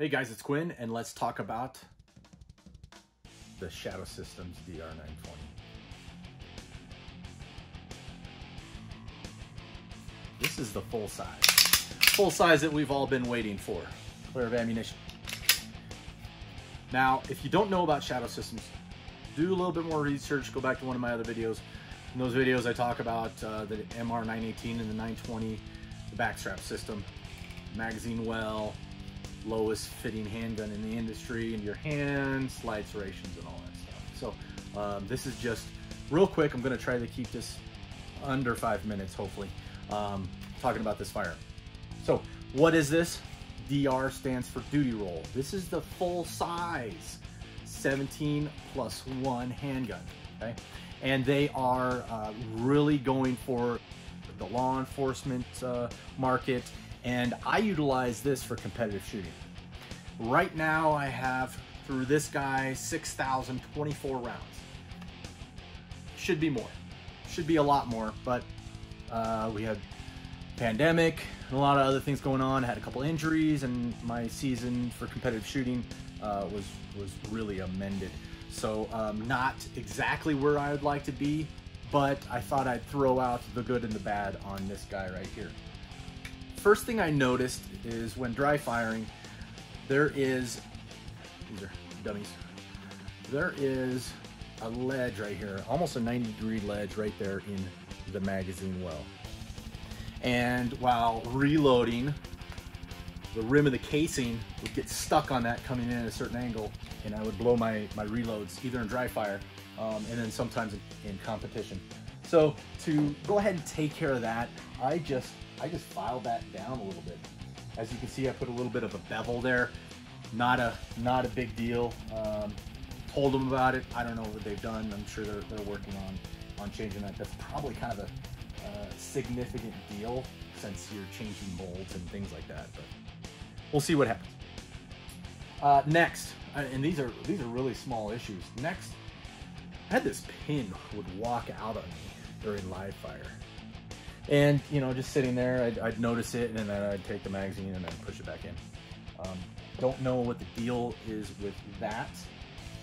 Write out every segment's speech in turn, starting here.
Hey guys, it's Quinn, and let's talk about the Shadow Systems DR920. This is the full size. Full size that we've all been waiting for. Clear of ammunition. Now, if you don't know about Shadow Systems, do a little bit more research, go back to one of my other videos. In those videos, I talk about uh, the MR918 and the 920, the backstrap system, magazine well, lowest fitting handgun in the industry in your hand, slide serrations, and all that stuff. So um, this is just real quick. I'm going to try to keep this under five minutes, hopefully, um, talking about this fire. So what is this? DR stands for duty role. This is the full size 17 plus one handgun, okay? And they are uh, really going for the law enforcement uh, market and I utilize this for competitive shooting. Right now I have through this guy 6,024 rounds. Should be more, should be a lot more, but uh, we had pandemic and a lot of other things going on. I had a couple injuries and my season for competitive shooting uh, was, was really amended. So um, not exactly where I would like to be, but I thought I'd throw out the good and the bad on this guy right here first thing I noticed is when dry firing, there is, these are dummies, there is a ledge right here, almost a 90 degree ledge right there in the magazine well. And while reloading, the rim of the casing would get stuck on that coming in at a certain angle and I would blow my, my reloads either in dry fire um, and then sometimes in, in competition. So to go ahead and take care of that, I just I just filed that down a little bit. As you can see, I put a little bit of a bevel there. Not a not a big deal. Um, told them about it. I don't know what they've done. I'm sure they're, they're working on on changing that. That's probably kind of a uh, significant deal since you're changing molds and things like that. But we'll see what happens. Uh, next, uh, and these are these are really small issues. Next, I had this pin would walk out on me during live fire. And, you know, just sitting there, I'd, I'd notice it and then I'd take the magazine and then push it back in. Um, don't know what the deal is with that.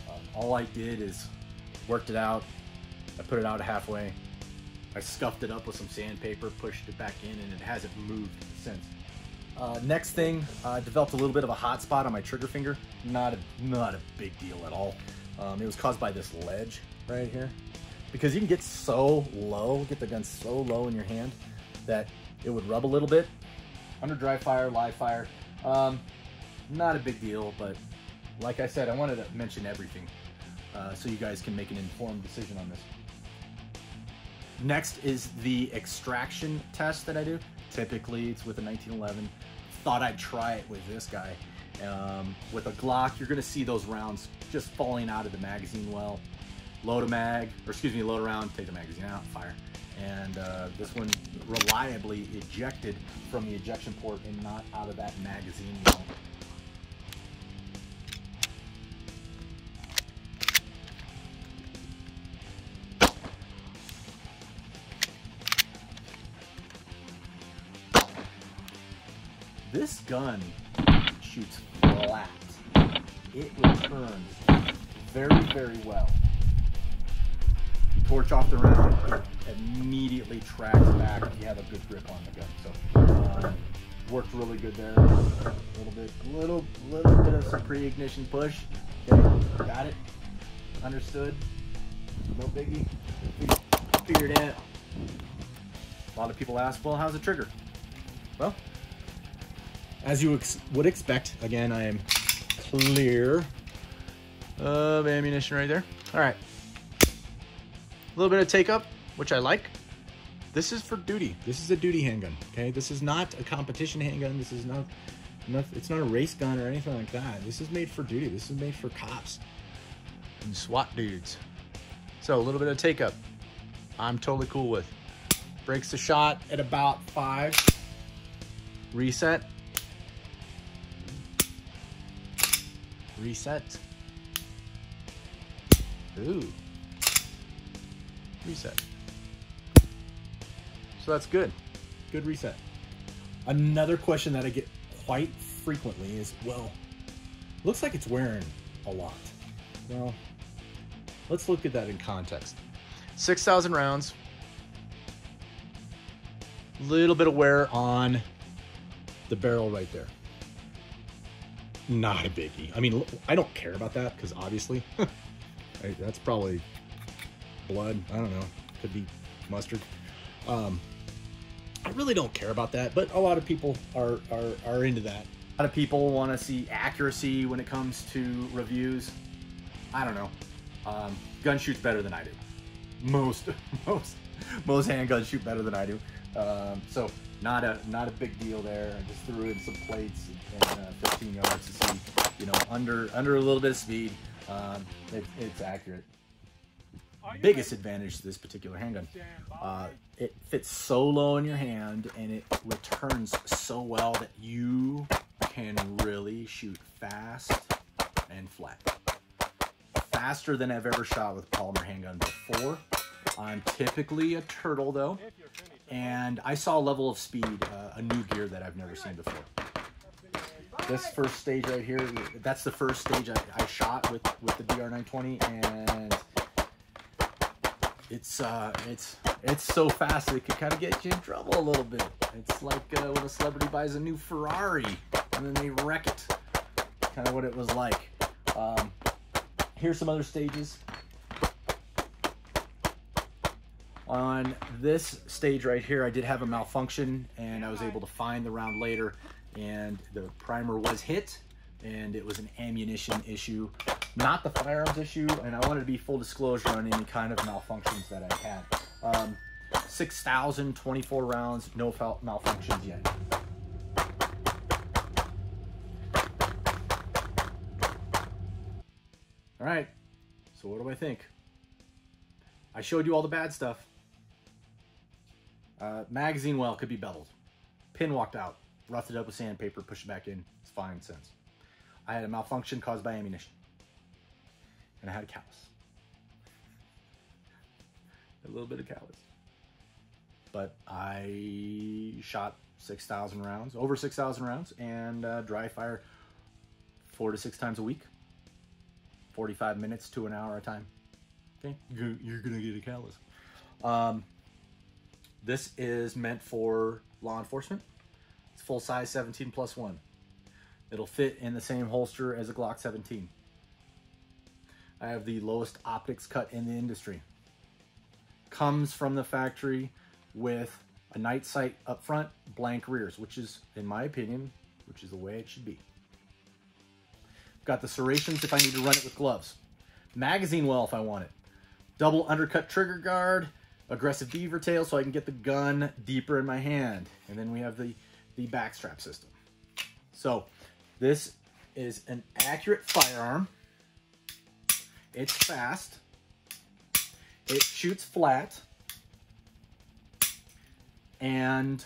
Um, all I did is worked it out. I put it out halfway. I scuffed it up with some sandpaper, pushed it back in, and it hasn't moved since. Uh, next thing, I uh, developed a little bit of a hot spot on my trigger finger. Not a, not a big deal at all. Um, it was caused by this ledge right here because you can get so low, get the gun so low in your hand that it would rub a little bit. Under dry fire, live fire, um, not a big deal, but like I said, I wanted to mention everything uh, so you guys can make an informed decision on this. Next is the extraction test that I do. Typically, it's with a 1911. Thought I'd try it with this guy. Um, with a Glock, you're gonna see those rounds just falling out of the magazine well load a mag, or excuse me, load around, take the magazine out, fire. And uh, this one reliably ejected from the ejection port and not out of that magazine. This gun shoots flat. It returns very, very well torch off the round, immediately tracks back if you have a good grip on the gun. So um, worked really good there. A little bit, little, little bit of some pre-ignition push. Okay, got it. Understood. No biggie. Figured it. A lot of people ask, well, how's the trigger? Well, as you ex would expect, again, I am clear of ammunition right there. All right. A little bit of take up, which I like. This is for duty. This is a duty handgun, okay? This is not a competition handgun. This is not, not it's not a race gun or anything like that. This is made for duty. This is made for cops and SWAT dudes. So a little bit of take up. I'm totally cool with. Breaks the shot at about five. Reset. Reset. Ooh reset. So that's good. Good reset. Another question that I get quite frequently is, well, looks like it's wearing a lot. Well, let's look at that in context. 6,000 rounds. Little bit of wear on the barrel right there. Not a biggie. I mean, I don't care about that because obviously that's probably blood. I don't know. Could be mustard. Um, I really don't care about that, but a lot of people are, are, are into that. A lot of people want to see accuracy when it comes to reviews. I don't know. Um, gun shoots better than I do. Most, most, most handguns shoot better than I do. Um, so not a not a big deal there. I just threw in some plates and, uh, 15 yards to see, you know, under under a little bit of speed. Um, it, it's accurate. Biggest advantage to this particular handgun, uh, it fits so low in your hand and it returns so well that you can really shoot fast and flat. Faster than I've ever shot with a polymer handgun before. I'm typically a turtle though, and I saw a level of speed, uh, a new gear that I've never seen before. This first stage right here, that's the first stage I, I shot with, with the DR920, and it's uh, it's it's so fast it could kind of get you in trouble a little bit. It's like uh, when a celebrity buys a new Ferrari and then they wreck it. Kind of what it was like. Um, here's some other stages. On this stage right here, I did have a malfunction and I was able to find the round later and the primer was hit and it was an ammunition issue, not the firearms issue. And I wanted to be full disclosure on any kind of malfunctions that I had. Um, 6,024 rounds, no malfunctions yet. All right, so what do I think? I showed you all the bad stuff. Uh, magazine well could be beveled. Pin walked out. Roughed it up with sandpaper, pushed it back in. It's fine since. I had a malfunction caused by ammunition. And I had a callus. a little bit of callus. But I shot 6,000 rounds, over 6,000 rounds, and uh, dry fire four to six times a week. 45 minutes to an hour a time. Okay, you're gonna get a callus. Um, this is meant for law enforcement. It's full size 17 plus one. It'll fit in the same holster as a Glock 17. I have the lowest optics cut in the industry. Comes from the factory with a night sight up front, blank rears, which is, in my opinion, which is the way it should be. Got the serrations if I need to run it with gloves. Magazine well if I want it. Double undercut trigger guard, aggressive beaver tail so I can get the gun deeper in my hand. And then we have the, the backstrap system. So this is an accurate firearm. It's fast. It shoots flat. And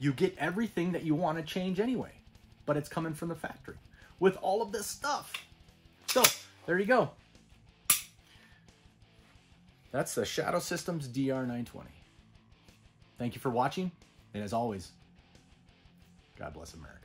you get everything that you want to change anyway. But it's coming from the factory with all of this stuff. So, there you go. That's the Shadow Systems DR920. Thank you for watching, and as always, God bless America.